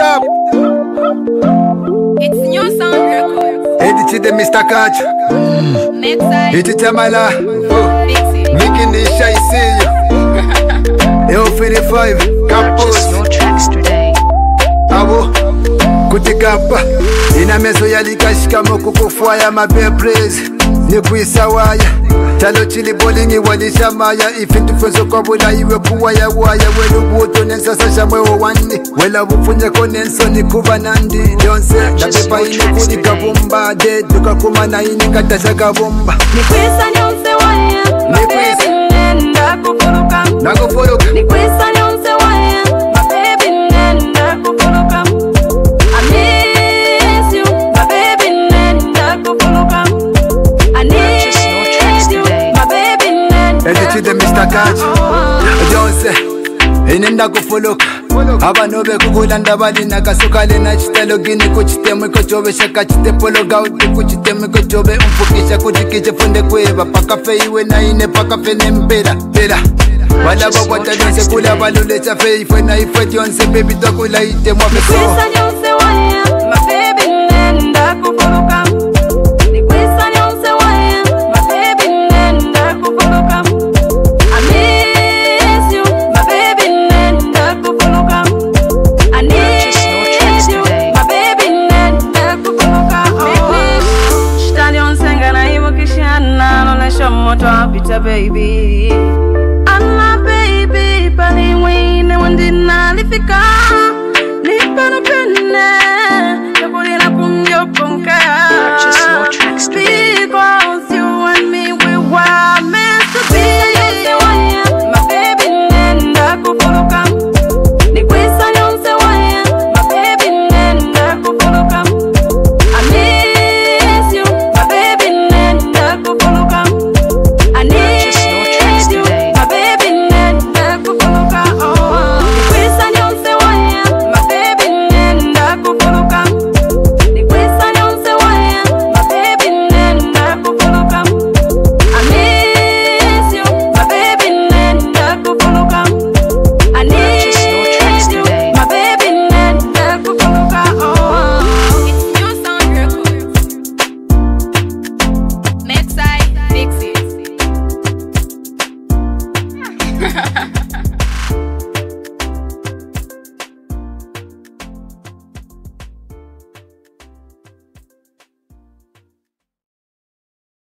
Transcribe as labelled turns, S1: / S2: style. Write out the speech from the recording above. S1: up.
S2: It's new sound
S1: records. Edit Edited Mr. Catch.
S3: Mm.
S1: It's Tamala. Oh. Making this shy see you. Yo, 25. Capos. No tracks today. Abo. Kutikapa. Ina meso ya likashika mokukufuaya mabe praise. nikuisawaya talo chilibolingi walishamaya ifintufezo kwabulayiwe kuwayawaya welubuto nensasashamwewo wani wela bufunyeko nensoni kuba nandi yonse napepa ine kunikabumba de tukakumana ine ngatasha kabumba
S3: nakufuruka
S1: kaji jose ine ndakufuluka avanove kukulanda valina kasukalina citalogini kuchitemwe kojove shaka citepologa uti kuchitemwe kojove umfukisha kuti kicifunde kuyeva pakafeyiwe naine pakafe nempela pela valava kwata jonse kula valulesa feyifwe naifwe jonse bebitakulaitemwa meko
S2: show more to our bitter baby.
S3: ha ha ha